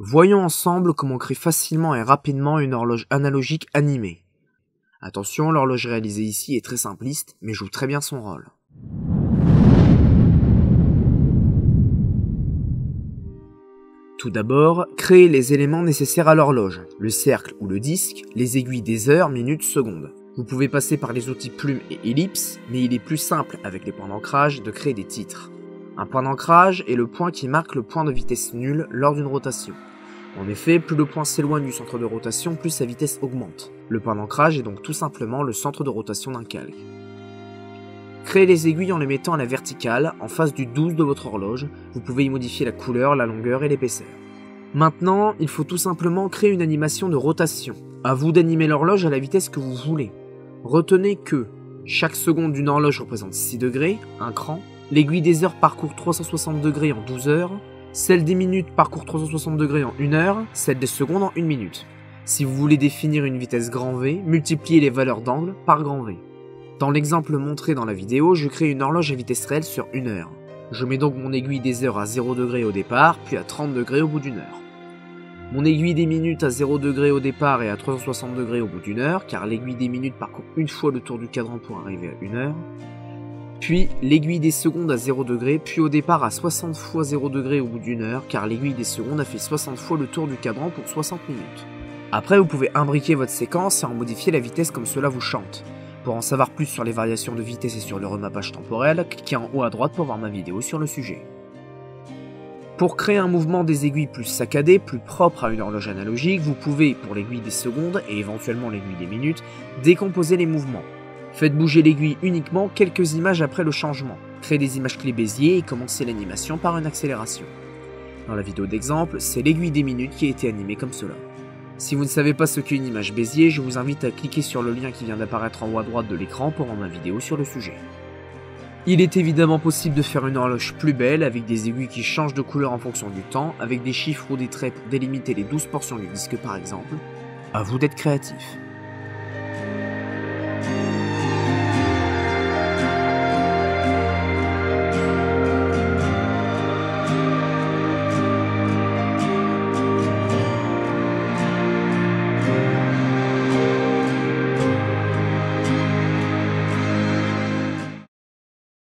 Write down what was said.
Voyons ensemble comment créer facilement et rapidement une horloge analogique animée. Attention, l'horloge réalisée ici est très simpliste, mais joue très bien son rôle. Tout d'abord, créez les éléments nécessaires à l'horloge, le cercle ou le disque, les aiguilles des heures, minutes, secondes. Vous pouvez passer par les outils plume et ellipse, mais il est plus simple avec les points d'ancrage de créer des titres. Un point d'ancrage est le point qui marque le point de vitesse nul lors d'une rotation. En effet, plus le point s'éloigne du centre de rotation, plus sa vitesse augmente. Le point d'ancrage est donc tout simplement le centre de rotation d'un calque. Créez les aiguilles en les mettant à la verticale, en face du 12 de votre horloge. Vous pouvez y modifier la couleur, la longueur et l'épaisseur. Maintenant, il faut tout simplement créer une animation de rotation. À vous d'animer l'horloge à la vitesse que vous voulez. Retenez que chaque seconde d'une horloge représente 6 degrés, un cran. L'aiguille des heures parcourt 360 degrés en 12 heures. Celle des minutes parcourt 360 degrés en 1 heure. Celle des secondes en 1 minute. Si vous voulez définir une vitesse grand V, multipliez les valeurs d'angle par grand V. Dans l'exemple montré dans la vidéo, je crée une horloge à vitesse réelle sur une heure. Je mets donc mon aiguille des heures à 0 degré au départ, puis à 30 degrés au bout d'une heure. Mon aiguille des minutes à 0 degré au départ et à 360 degrés au bout d'une heure, car l'aiguille des minutes parcourt une fois le tour du cadran pour arriver à une heure. Puis l'aiguille des secondes à 0 degré, puis au départ à 60 fois 0 degré au bout d'une heure, car l'aiguille des secondes a fait 60 fois le tour du cadran pour 60 minutes. Après, vous pouvez imbriquer votre séquence et en modifier la vitesse comme cela vous chante. Pour en savoir plus sur les variations de vitesse et sur le remappage temporel, cliquez en haut à droite pour voir ma vidéo sur le sujet. Pour créer un mouvement des aiguilles plus saccadé, plus propre à une horloge analogique, vous pouvez, pour l'aiguille des secondes et éventuellement l'aiguille des minutes, décomposer les mouvements. Faites bouger l'aiguille uniquement quelques images après le changement. Créez des images clés Bézier et commencez l'animation par une accélération. Dans la vidéo d'exemple, c'est l'aiguille des minutes qui a été animée comme cela. Si vous ne savez pas ce qu'est une image Bézier, je vous invite à cliquer sur le lien qui vient d'apparaître en haut à droite de l'écran pour voir ma vidéo sur le sujet. Il est évidemment possible de faire une horloge plus belle avec des aiguilles qui changent de couleur en fonction du temps, avec des chiffres ou des traits pour délimiter les 12 portions du disque par exemple. À vous d'être créatif.